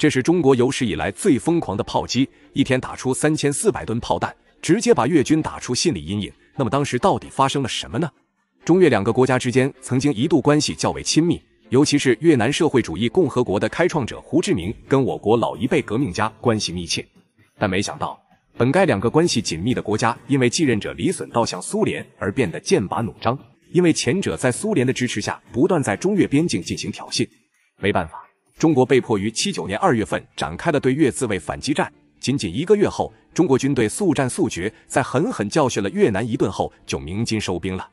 这是中国有史以来最疯狂的炮击，一天打出三千四百吨炮弹，直接把越军打出心理阴影。那么当时到底发生了什么呢？中越两个国家之间曾经一度关系较为亲密，尤其是越南社会主义共和国的开创者胡志明跟我国老一辈革命家关系密切。但没想到，本该两个关系紧密的国家，因为继任者李隼倒向苏联而变得剑拔弩张。因为前者在苏联的支持下，不断在中越边境进行挑衅，没办法。中国被迫于七九年二月份展开了对越自卫反击战。仅仅一个月后，中国军队速战速决，在狠狠教训了越南一顿后，就鸣金收兵了。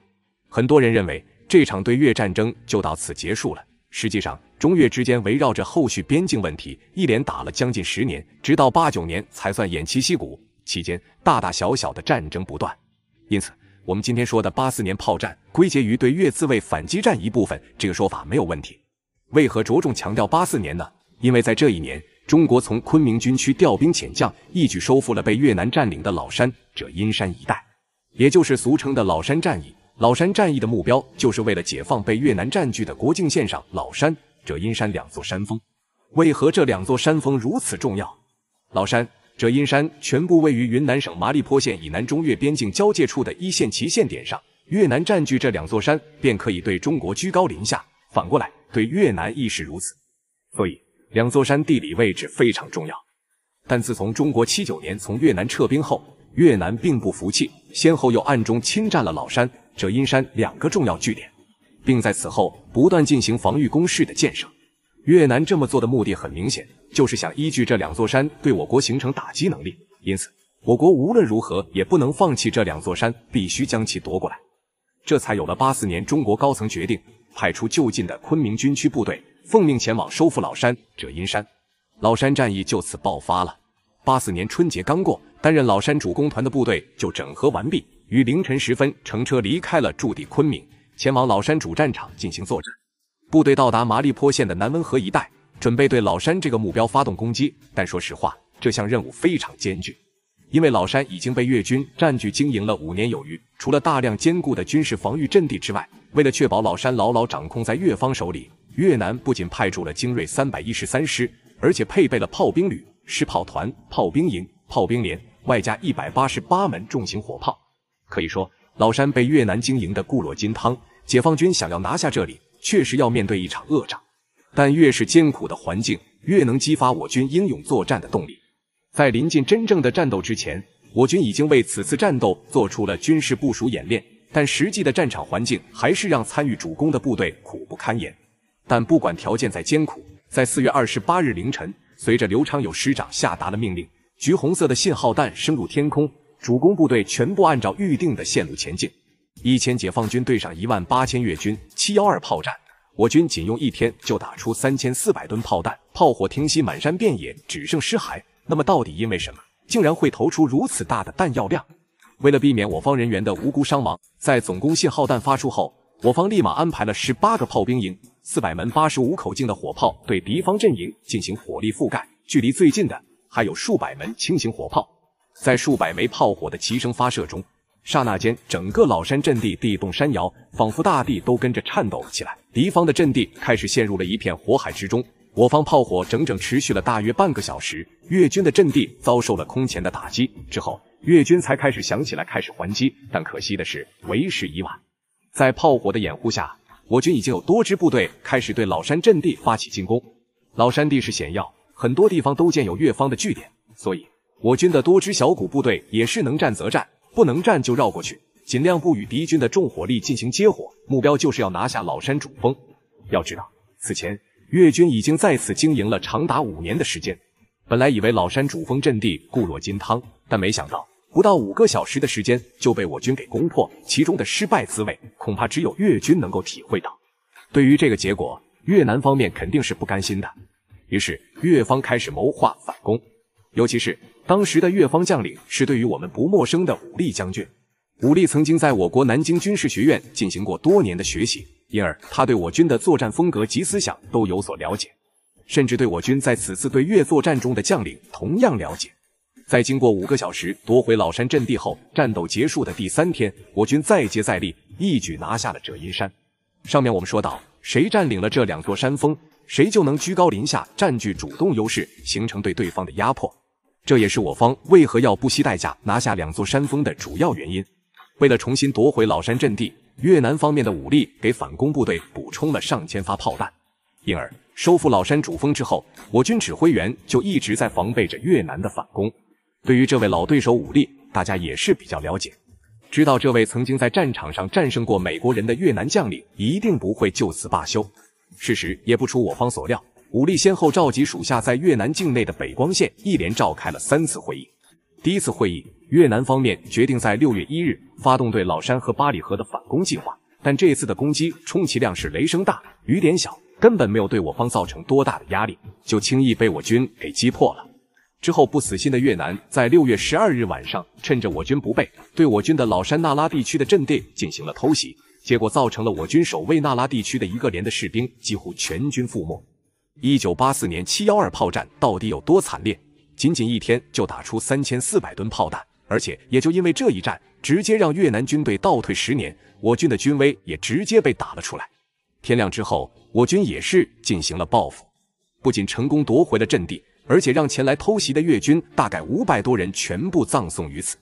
很多人认为这场对越战争就到此结束了。实际上，中越之间围绕着后续边境问题，一连打了将近十年，直到八九年才算偃旗息鼓。期间，大大小小的战争不断。因此，我们今天说的八四年炮战归结于对越自卫反击战一部分，这个说法没有问题。为何着重强调八四年呢？因为在这一年，中国从昆明军区调兵遣将，一举收复了被越南占领的老山、者阴山一带，也就是俗称的老山战役。老山战役的目标，就是为了解放被越南占据的国境线上老山、者阴山两座山峰。为何这两座山峰如此重要？老山、者阴山全部位于云南省麻栗坡县以南中越边境交界处的一线旗线点上，越南占据这两座山，便可以对中国居高临下。反过来。对越南亦是如此，所以两座山地理位置非常重要。但自从中国七九年从越南撤兵后，越南并不服气，先后又暗中侵占了老山、者阴山两个重要据点，并在此后不断进行防御工事的建设。越南这么做的目的很明显，就是想依据这两座山对我国形成打击能力。因此，我国无论如何也不能放弃这两座山，必须将其夺过来。这才有了八四年中国高层决定。派出就近的昆明军区部队，奉命前往收复老山、者阴山。老山战役就此爆发了。八四年春节刚过，担任老山主攻团的部队就整合完毕，于凌晨时分乘车离开了驻地昆明，前往老山主战场进行作战。部队到达麻栗坡县的南温河一带，准备对老山这个目标发动攻击。但说实话，这项任务非常艰巨。因为老山已经被越军占据经营了五年有余，除了大量坚固的军事防御阵地之外，为了确保老山牢牢掌控在越方手里，越南不仅派驻了精锐三百一十三师，而且配备了炮兵旅、师炮团、炮兵营、炮兵连，外加一百八十八门重型火炮。可以说，老山被越南经营的固若金汤，解放军想要拿下这里，确实要面对一场恶仗。但越是艰苦的环境，越能激发我军英勇作战的动力。在临近真正的战斗之前，我军已经为此次战斗做出了军事部署演练，但实际的战场环境还是让参与主攻的部队苦不堪言。但不管条件再艰苦，在四月二十八日凌晨，随着刘昌友师长下达了命令，橘红色的信号弹升入天空，主攻部队全部按照预定的线路前进。一千解放军对上一万八千越军，七幺二炮战，我军仅用一天就打出三千四百吨炮弹，炮火停息，满山遍野，只剩尸骸。那么到底因为什么，竟然会投出如此大的弹药量？为了避免我方人员的无辜伤亡，在总攻信号弹发出后，我方立马安排了十八个炮兵营、四百门八十五口径的火炮对敌方阵营进行火力覆盖。距离最近的还有数百门轻型火炮。在数百枚炮火的齐声发射中，刹那间，整个老山阵地地动山摇，仿佛大地都跟着颤抖了起来。敌方的阵地开始陷入了一片火海之中。我方炮火整整持续了大约半个小时，越军的阵地遭受了空前的打击。之后，越军才开始想起来开始还击，但可惜的是为时已晚。在炮火的掩护下，我军已经有多支部队开始对老山阵地发起进攻。老山地势险要，很多地方都建有越方的据点，所以我军的多支小股部队也是能战则战，不能战就绕过去，尽量不与敌军的重火力进行接火。目标就是要拿下老山主峰。要知道，此前。越军已经在此经营了长达五年的时间，本来以为老山主峰阵地固若金汤，但没想到不到五个小时的时间就被我军给攻破，其中的失败滋味恐怕只有越军能够体会到。对于这个结果，越南方面肯定是不甘心的，于是越方开始谋划反攻，尤其是当时的越方将领是对于我们不陌生的武力将军，武力曾经在我国南京军事学院进行过多年的学习。因而，他对我军的作战风格及思想都有所了解，甚至对我军在此次对越作战中的将领同样了解。在经过五个小时夺回老山阵地后，战斗结束的第三天，我军再接再厉，一举拿下了者阴山。上面我们说到，谁占领了这两座山峰，谁就能居高临下，占据主动优势，形成对对方的压迫。这也是我方为何要不惜代价拿下两座山峰的主要原因。为了重新夺回老山阵地，越南方面的武力给反攻部队补充了上千发炮弹，因而收复老山主峰之后，我军指挥员就一直在防备着越南的反攻。对于这位老对手武力，大家也是比较了解，知道这位曾经在战场上战胜过美国人的越南将领一定不会就此罢休。事实也不出我方所料。武力先后召集属下在越南境内的北光县一连召开了三次会议。第一次会议，越南方面决定在六月一日发动对老山和八里河的反攻计划，但这次的攻击充其量是雷声大雨点小，根本没有对我方造成多大的压力，就轻易被我军给击破了。之后不死心的越南在六月十二日晚上，趁着我军不备，对我军的老山那拉地区的阵地进行了偷袭，结果造成了我军守卫那拉地区的一个连的士兵几乎全军覆没。一九八四年七幺二炮战到底有多惨烈？仅仅一天就打出三千四百吨炮弹，而且也就因为这一战，直接让越南军队倒退十年，我军的军威也直接被打了出来。天亮之后，我军也是进行了报复，不仅成功夺回了阵地，而且让前来偷袭的越军大概五百多人全部葬送于此。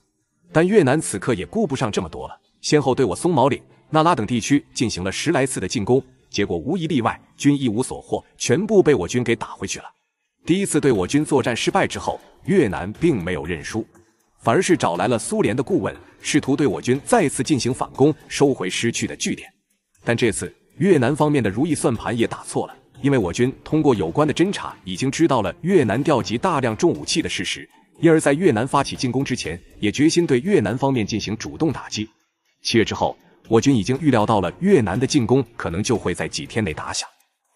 但越南此刻也顾不上这么多了，先后对我松毛岭、那拉等地区进行了十来次的进攻。结果无一例外，均一无所获，全部被我军给打回去了。第一次对我军作战失败之后，越南并没有认输，反而是找来了苏联的顾问，试图对我军再次进行反攻，收回失去的据点。但这次越南方面的如意算盘也打错了，因为我军通过有关的侦查，已经知道了越南调集大量重武器的事实，因而，在越南发起进攻之前，也决心对越南方面进行主动打击。七月之后。我军已经预料到了越南的进攻可能就会在几天内打响。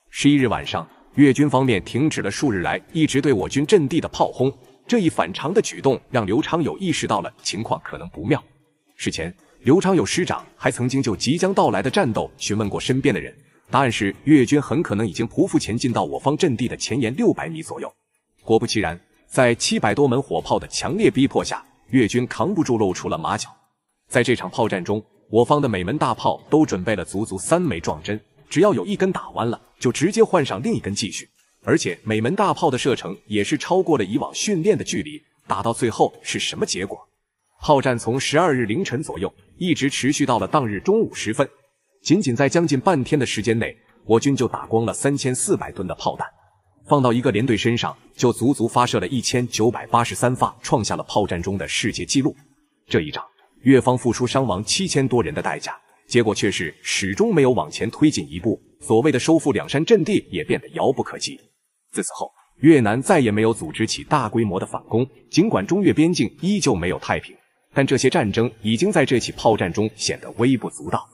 十一日晚上，越军方面停止了数日来一直对我军阵地的炮轰，这一反常的举动让刘昌友意识到了情况可能不妙。事前，刘昌友师长还曾经就即将到来的战斗询问过身边的人，答案是越军很可能已经匍匐前进到我方阵地的前沿六百米左右。果不其然，在七百多门火炮的强烈逼迫下，越军扛不住，露出了马脚。在这场炮战中，我方的每门大炮都准备了足足三枚撞针，只要有一根打弯了，就直接换上另一根继续。而且每门大炮的射程也是超过了以往训练的距离。打到最后是什么结果？炮战从十二日凌晨左右一直持续到了当日中午时分，仅仅在将近半天的时间内，我军就打光了三千四百吨的炮弹，放到一个连队身上，就足足发射了一千九百八十三发，创下了炮战中的世界纪录。这一仗。越方付出伤亡七千多人的代价，结果却是始终没有往前推进一步。所谓的收复两山阵地也变得遥不可及。自此后，越南再也没有组织起大规模的反攻。尽管中越边境依旧没有太平，但这些战争已经在这起炮战中显得微不足道。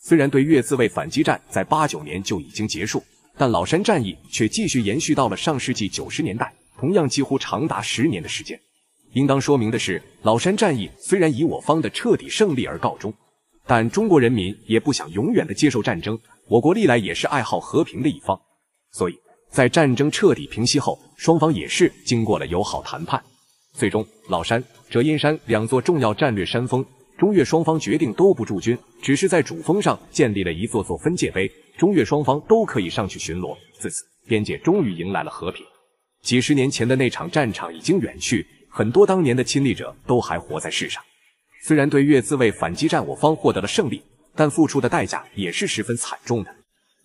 虽然对越自卫反击战在八九年就已经结束，但老山战役却继续延续到了上世纪九十年代，同样几乎长达十年的时间。应当说明的是，老山战役虽然以我方的彻底胜利而告终，但中国人民也不想永远的接受战争。我国历来也是爱好和平的一方，所以在战争彻底平息后，双方也是经过了友好谈判，最终老山、折阴山两座重要战略山峰，中越双方决定都不驻军，只是在主峰上建立了一座座分界碑，中越双方都可以上去巡逻。自此，边界终于迎来了和平。几十年前的那场战场已经远去。很多当年的亲历者都还活在世上，虽然对越自卫反击战我方获得了胜利，但付出的代价也是十分惨重的。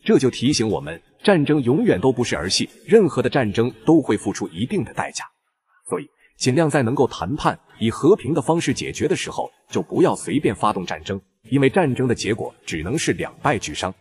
这就提醒我们，战争永远都不是儿戏，任何的战争都会付出一定的代价。所以，尽量在能够谈判、以和平的方式解决的时候，就不要随便发动战争，因为战争的结果只能是两败俱伤。